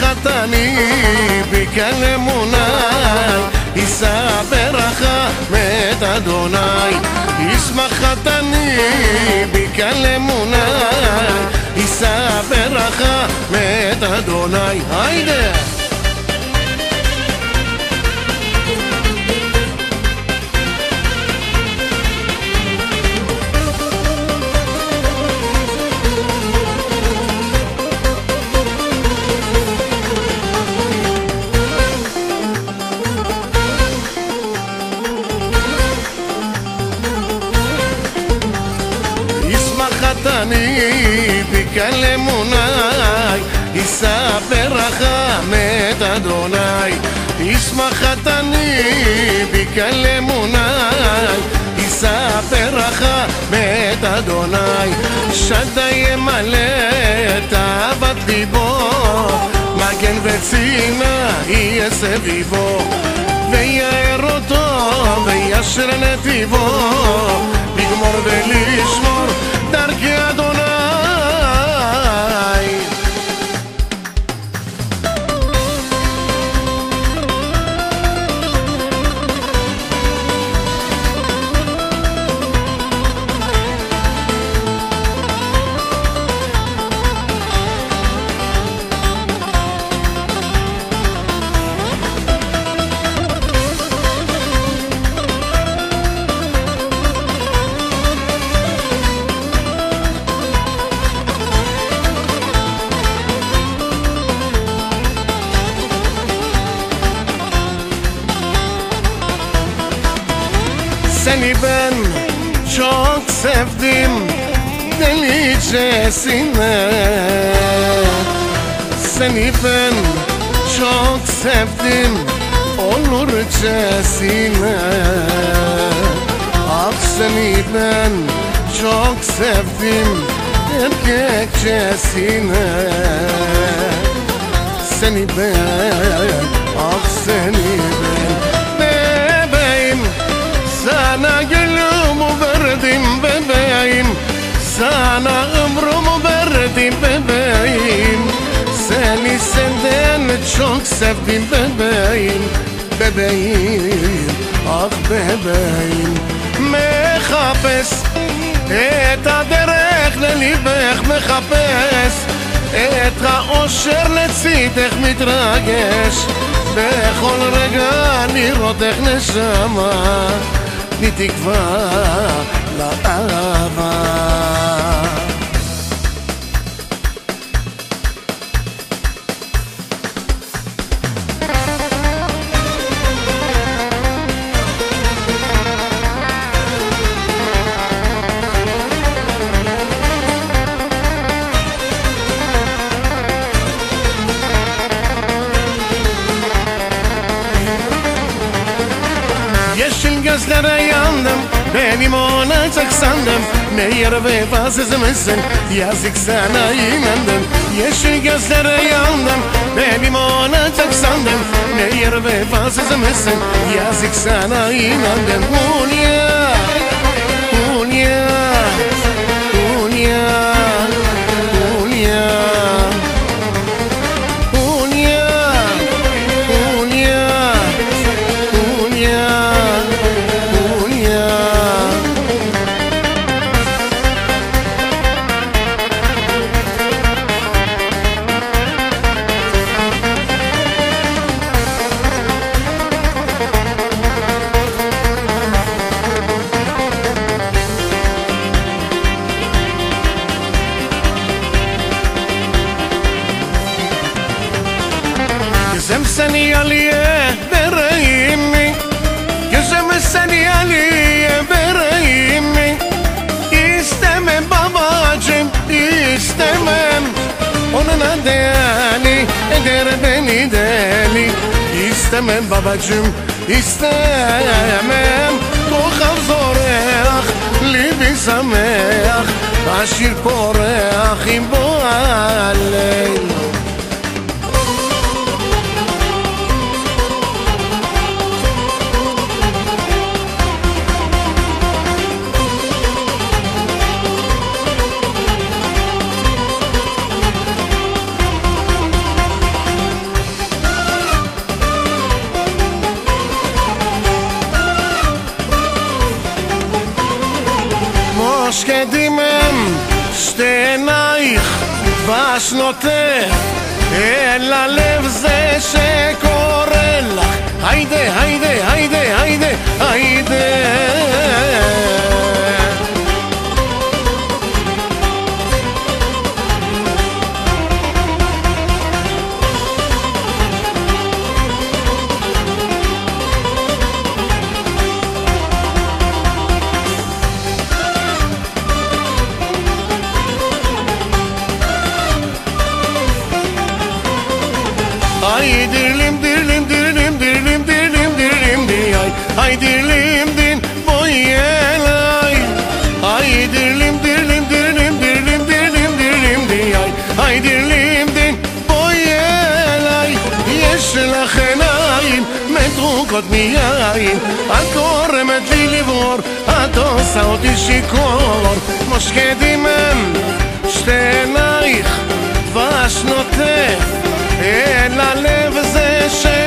χατάνι μπήκανε μονάι Ίσα πέραχα με τα ντονάι. Ίσμα Vay haydi. Ίσμα χατανή, πικαλέ Σα πέραχα με τα ντονάι Ίσμα χατανή πικαλέ μονάι Ίσα πέραχα με τα ντονάι Σάντα εμαλέ τα βατιβό Μαγκεν βετσίνα είσαι βιβό. Βέια ερωτώ, βέια σρενετιβό. Πιγμορ βελίσμορ, ταρκέα ντονάι Seni ben çok sevdim delicesine. Seni ben çok sevdim olurcasine Ah seni ben çok sevdim erkekçesine Seni ben, ah seni ben Sana ömrümü verdim bebeğim Seni senden çok sevdim bebeğim Bebeğim, מחפש את הדרך לליבך מחפש את האושר לצידך מתרגש. בכל רגע לראותך נשמה תני תקווה לאהבה gözlere yandım. Benim olacak sandım. Meğer vefasız mısın Yazık sana inandım Yeşil gözlere yandım. Benim olacak sandım. Meğer vefasız mısın Yazık sana inandım Hulya seni Ali'ye vereyim mi? Gözümü seni Ali'ye vereyim mi? İstemem babacım istemem. Onunla değerli eder beni deli. İstemem babacım istemem. Doğal zoreh libi sameh Aşir koreh im bo aleyh שקדים הם שתי עינייך בשנותך אל הלב זה שקורא לך. היידה, היידה, היידה, היידה, היידה Ay dirlim dirlim dirlim dirlim dirlim dirlim di ay Ay dirlim din boy elay Ay dirlim dirlim dirlim dirlim dirlim dirlim di ay Ay dirlim din boy elay יש לך עיניים מתוקות מיין את גורמת לי לבור את עושה אותי שיכור שקדים הם שתי עינייך דבש אל אין לה לב זה ש...